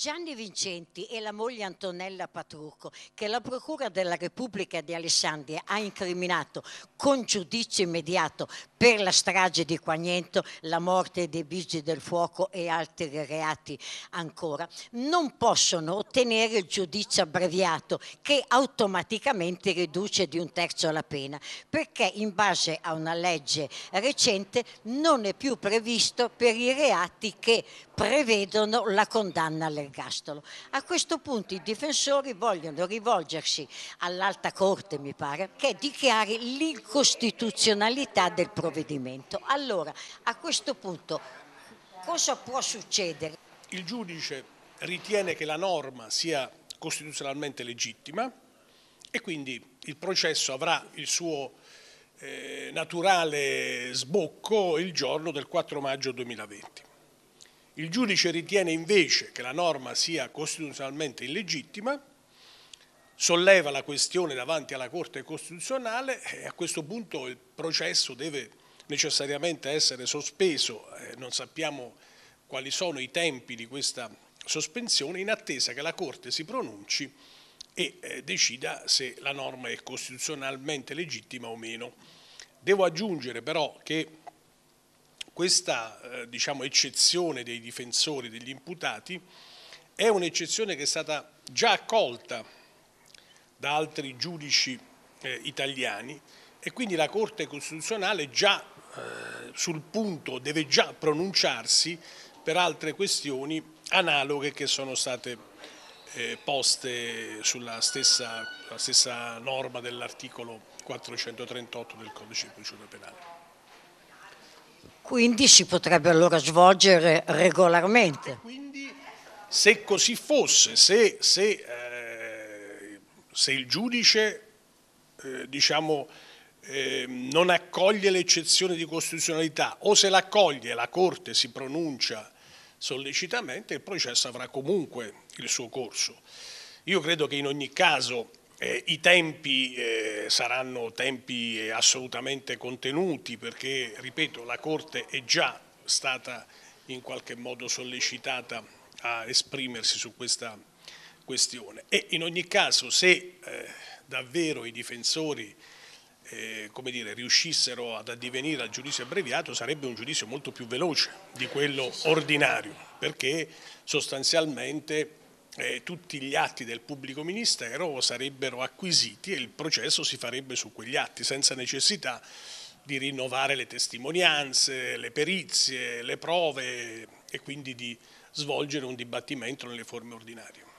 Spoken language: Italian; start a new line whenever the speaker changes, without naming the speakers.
Gianni Vincenti e la moglie Antonella Patrucco, che la Procura della Repubblica di Alessandria ha incriminato con giudizio immediato per la strage di Quagnento, la morte dei vigili del fuoco e altri reati ancora, non possono ottenere il giudizio abbreviato che automaticamente riduce di un terzo la pena, perché in base a una legge recente non è più previsto per i reati che prevedono la condanna all'ergastolo. A questo punto i difensori vogliono rivolgersi all'Alta Corte, mi pare, che dichiari l'incostituzionalità del provvedimento. Allora, a questo punto cosa può succedere?
Il giudice ritiene che la norma sia costituzionalmente legittima e quindi il processo avrà il suo eh, naturale sbocco il giorno del 4 maggio 2020. Il giudice ritiene invece che la norma sia costituzionalmente illegittima, solleva la questione davanti alla Corte Costituzionale e a questo punto il processo deve necessariamente essere sospeso, eh, non sappiamo quali sono i tempi di questa sospensione, in attesa che la Corte si pronunci e eh, decida se la norma è costituzionalmente legittima o meno. Devo aggiungere però che questa eh, diciamo, eccezione dei difensori, degli imputati, è un'eccezione che è stata già accolta da altri giudici eh, italiani e quindi la Corte Costituzionale già eh, sul punto deve già pronunciarsi per altre questioni analoghe che sono state eh, poste sulla stessa, stessa norma dell'articolo 438 del Codice di procedura penale.
Quindi si potrebbe allora svolgere regolarmente.
Quindi, se così fosse, se, se, eh, se il giudice eh, diciamo, eh, non accoglie l'eccezione di costituzionalità o se l'accoglie la Corte si pronuncia sollecitamente, il processo avrà comunque il suo corso. Io credo che in ogni caso eh, I tempi eh, saranno tempi eh, assolutamente contenuti perché, ripeto, la Corte è già stata in qualche modo sollecitata a esprimersi su questa questione. E in ogni caso se eh, davvero i difensori eh, come dire, riuscissero ad addivenire al giudizio abbreviato sarebbe un giudizio molto più veloce di quello ordinario perché sostanzialmente eh, tutti gli atti del pubblico ministero sarebbero acquisiti e il processo si farebbe su quegli atti senza necessità di rinnovare le testimonianze, le perizie, le prove e quindi di svolgere un dibattimento nelle forme ordinarie.